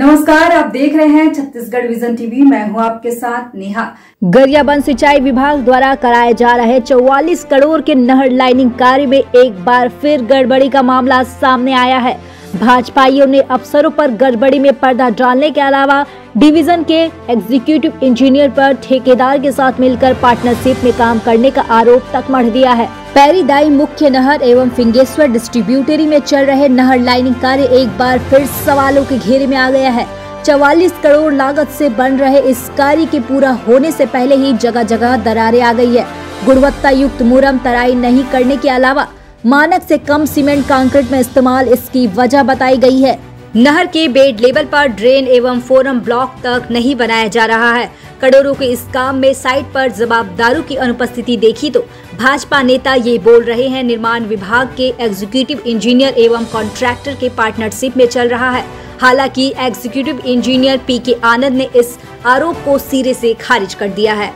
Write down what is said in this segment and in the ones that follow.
नमस्कार, आप देख रहे हैं छत्तीसगढ़ विजन टीवी। मैं हूँ आपके साथ नेहा। गरियाबंद सिंचाई विभाग द्वारा कराए जा रहे 44 करोड़ के नहर लाइनिंग कार्य में एक बार फिर गड़बड़ी का मामला सामने आया है। भाजपाइयों ने अफसरों पर गड़बड़ी में पर्दा डालने के अलावा डिवीज़न के एग्जीक्यूटिव इंजीनियर पर ठेकेदार के साथ मिलकर पार्टनरशिप में काम करने का आरोप तक मढ़ दिया है। पैरीदाई मुख्य नहर एवं फिंगेश्वर डिस्ट्रीब्यूटरी में चल रहे नहर लाइनिंग कार्य एक बार फिर सवालों के घेरे में आ गया है। चवालीस करोड़ लागत से बन रहे इस कार्य के पूरा होने से पहले ही जगह जगह दरारें आ गई है। गुणवत्ता युक्त मुरम तराई नहीं करने के अलावा मानक से कम सीमेंट कंक्रीट में इस्तेमाल इसकी वजह बताई गई है। नहर के बेड लेवल पर ड्रेन एवं फोरम ब्लॉक तक नहीं बनाया जा रहा है। करोड़ों के इस काम में साइट पर जवाबदारों की अनुपस्थिति देखी तो भाजपा नेता ये बोल रहे हैं, निर्माण विभाग के एग्जीक्यूटिव इंजीनियर एवं कॉन्ट्रैक्टर के पार्टनरशिप में चल रहा है। हालाँकि एग्जीक्यूटिव इंजीनियर पी के आनंद ने इस आरोप को सिरे से खारिज कर दिया है।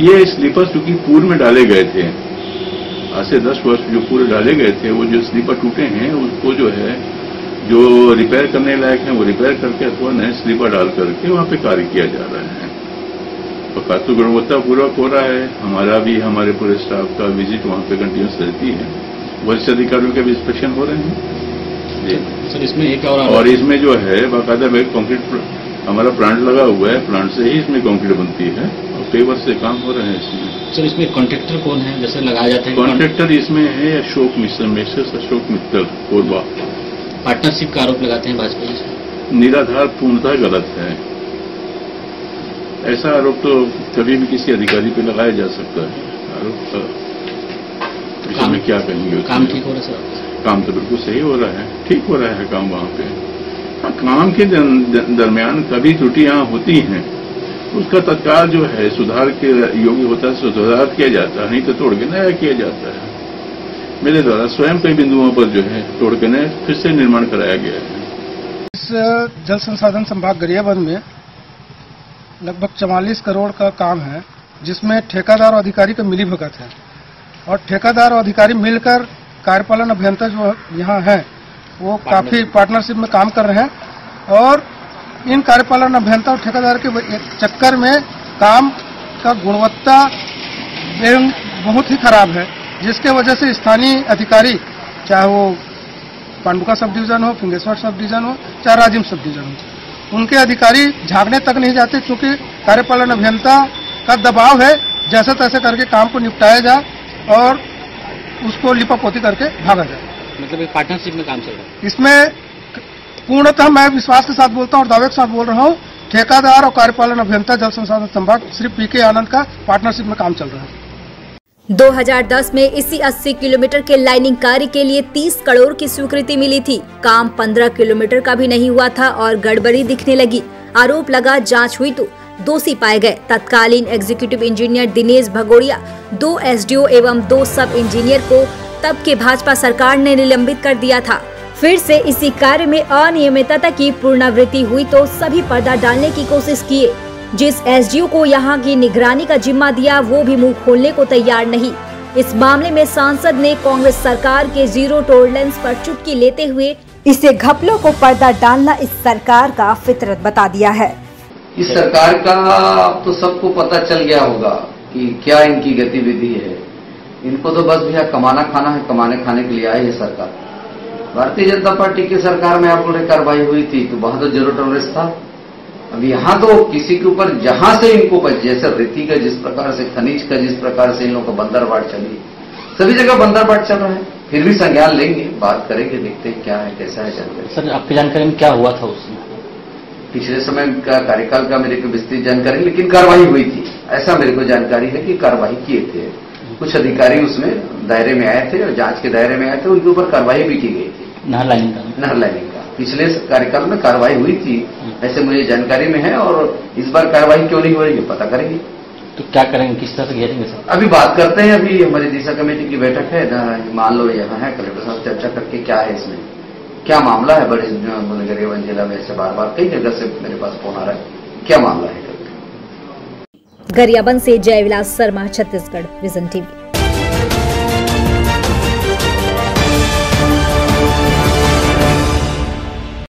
ये स्लीपर चूँकि पूर्व में डाले गए थे आज से दस वर्ष जो पूरे डाले गए थे वो जो स्लीपर टूटे हैं उसको जो है जो रिपेयर करने लायक है वो रिपेयर करके अथवा नए स्लीपर डाल करके वहाँ पे कार्य किया जा रहा है। तो काफ़ी गुणवत्ता पूर्वक हो रहा है। हमारा भी हमारे पूरे स्टाफ का विज़िट वहाँ पे कंटिन्यूस रहती है। वरिष्ठ अधिकारियों के भी इंस्पेक्शन हो रहे हैं। जी। सर इसमें एक और और इसमें जो है बाकायदा में कंक्रीट हमारा प्लांट लगा हुआ है प्लांट से ही इसमें कंक्रीट बनती है। और कई वर्ष से काम हो रहे हैं इसमें। सर इसमें कॉन्ट्रेक्टर कौन है? जैसे लगाया जाता है कॉन्ट्रेक्टर इसमें है अशोक मिश्र मिसेस अशोक मित्तल कोरबा। पार्टनरशिप का आरोप लगाते हैं भाजपा जी निराधार पूर्णतः गलत है। ऐसा आरोप तो कभी भी किसी अधिकारी पे लगाया जा सकता है। आरोप विषय क्या कहेंगे? काम ठीक हो रहा है सर काम तो बिल्कुल सही हो रहा है। ठीक हो रहा है काम वहाँ पे। काम के दर- दर- दरमियान कभी त्रुटियाँ होती हैं। उसका तत्काल जो है, सुधार के योग्य होता है सुधार किया जाता है, नहीं तो तोड़ के नया किया जाता है। मेरे द्वारा स्वयं कई बिंदुओं पर जो है, तोड़ के नया फिर से निर्माण कराया गया है। इस जल संसाधन संभाग गरियाबंद में लगभग चवालीस करोड़ का काम है, जिसमें ठेकेदार और अधिकारी का मिली भगत है। और ठेकेदार और अधिकारी मिलकर कार्यपालन अभियंता जो यहाँ हैं वो काफ़ी पार्टनरशिप में काम कर रहे हैं और इन कार्यपालन अभियंता और ठेकेदार के चक्कर में काम का गुणवत्ता एवं बहुत ही खराब है जिसके वजह से स्थानीय अधिकारी चाहे वो पांडुका सब डिवीज़न हो फिंगेश्वर सब डिवीज़न हो चाहे राजिम सब डिवीज़न हो उनके अधिकारी झांकने तक नहीं जाते क्योंकि कार्यपालन अभियंता का दबाव है जैसे तैसे करके काम को निपटाया जाए और उसको लिपापोती करके भागा जाए। मतलब एक पार्टनरशिप में काम चल रहा है। इसमें पूर्णतः मैं विश्वास के साथ बोलता हूँ और दावे के साथ बोल रहा हूँ ठेकादार और कार्यपालन अभियंता जल संसाधन संभाग श्री पी के आनंद का पार्टनरशिप में काम चल रहा है। 2010 में इसी 80 किलोमीटर के लाइनिंग कार्य के लिए 30 करोड़ की स्वीकृति मिली थी। काम 15 किलोमीटर का भी नहीं हुआ था और गड़बड़ी दिखने लगी। आरोप लगा जाँच हुई तो दोषी पाए गए। तत्कालीन एग्जीक्यूटिव इंजीनियर दिनेश भगोड़िया दो एसडीओ एवं दो सब इंजीनियर को तब के भाजपा सरकार ने निलंबित कर दिया था। फिर से इसी कार्य में अनियमितता की पुनरावृत्ति हुई तो सभी पर्दा डालने की कोशिश किए। जिस एसडीओ को यहाँ की निगरानी का जिम्मा दिया, वो भी मुँह खोलने को तैयार नहीं। इस मामले में सांसद ने कांग्रेस सरकार के ज़ीरो टॉलरेंस पर चुटकी लेते हुए इसे घपलों को पर्दा डालना इस सरकार का फितरत बता दिया है। इस सरकार का तो सबको पता चल गया होगा कि क्या इनकी गतिविधि है। इनको तो बस भैया कमाना खाना है कमाने खाने के लिए आई है सरकार। भारतीय जनता पार्टी की सरकार में आप बोल कार्रवाई हुई थी तो वहाँ तो ज़ीरो टॉलरेंस था। अब यहाँ तो किसी के ऊपर जहाँ से इनको जैसे रेती का जिस प्रकार से खनिज का जिस प्रकार से इन लोगों का बंदरबाट चली सभी जगह बंदरबाट चल रहा है। फिर भी संज्ञान लेंगे बात करेंगे देखते हैं क्या है कैसा है जानकारी। सर आपकी जानकारी में क्या हुआ था उसमें पिछले समय का कार्यकाल का मेरे को विस्तृत जानकारी लेकिन कार्रवाई हुई थी। ऐसा मेरे को जानकारी है कि कार्रवाई किए थे। कुछ अधिकारी उसमें दायरे में आए थे और जाँच के दायरे में आए थे उनके ऊपर कार्रवाई भी की गई थी। नहर लाइनिंग का। नहर लाइनिंग का। पिछले कार्यकाल में कार्रवाई हुई थी ऐसे मुझे जानकारी में है और इस बार कार्रवाई क्यों नहीं हो रही है पता करेंगे। तो क्या करेंगे किस तरह से घेरेंगे सर? अभी बात करते हैं अभी हमारी दिशा कमेटी की बैठक है मान लो यहाँ है कलेक्टर साहब चर्चा करके क्या है इसमें। क्या मामला है बड़े गरियाबंद जिला में ऐसे बार बार कई जगह से मेरे पास फ़ोन आ रहा है क्या मामला है? गरियाबंद से जयविलास शर्मा छत्तीसगढ़ विजन टीवी।